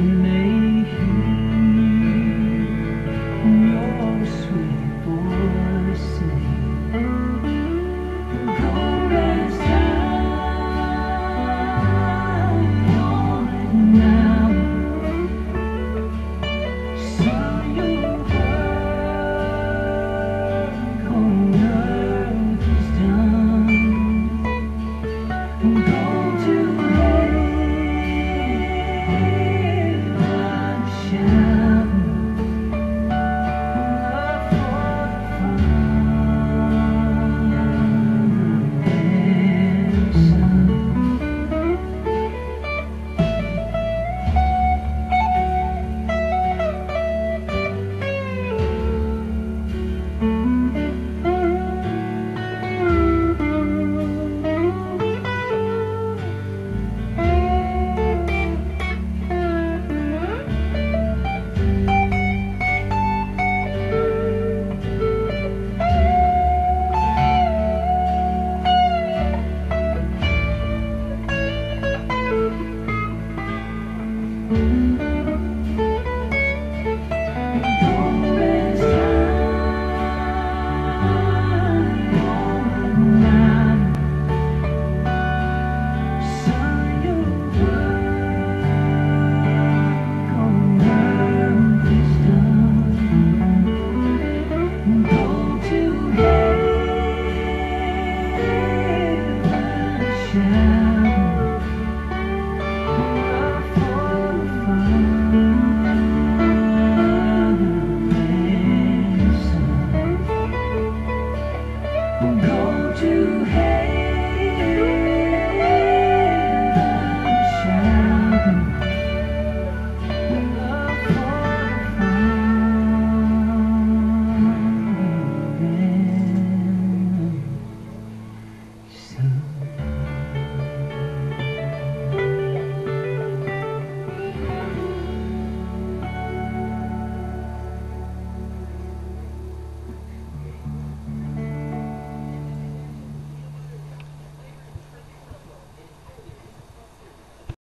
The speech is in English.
name. Mm-hmm.